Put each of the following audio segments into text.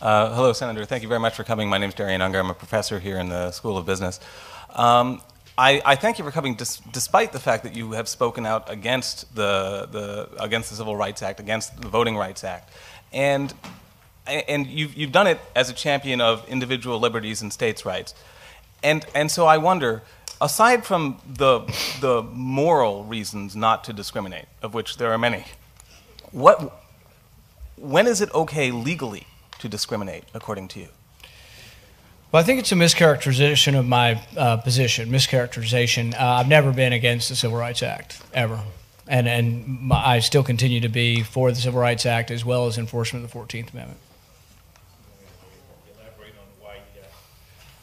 Uh, hello, Senator. Thank you very much for coming. My name is Darian Unger. I'm a professor here in the School of Business. Um, I, I, thank you for coming, dis despite the fact that you have spoken out against the, the, against the Civil Rights Act, against the Voting Rights Act. And, and you've, you've done it as a champion of individual liberties and states' rights. And, and so I wonder, aside from the, the moral reasons not to discriminate, of which there are many, what, when is it okay legally to discriminate, according to you? Well, I think it's a mischaracterization of my uh, position. Mischaracterization. Uh, I've never been against the Civil Rights Act ever, and and my, I still continue to be for the Civil Rights Act as well as enforcement of the Fourteenth Amendment.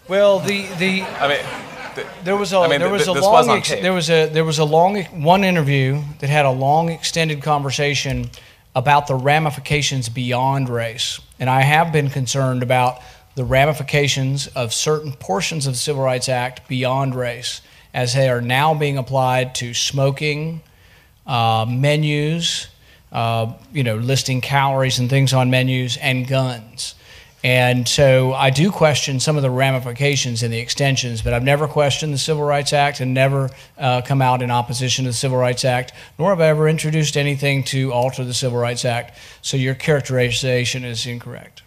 Well, the the I mean, there was a I mean, there was a long was there was a there was a long one interview that had a long extended conversation about the ramifications beyond race, and I have been concerned about the ramifications of certain portions of the Civil Rights Act beyond race, as they are now being applied to smoking, uh, menus, uh, you know, listing calories and things on menus, and guns. And so I do question some of the ramifications and the extensions, but I've never questioned the Civil Rights Act and never uh, come out in opposition to the Civil Rights Act, nor have I ever introduced anything to alter the Civil Rights Act. So your characterization is incorrect.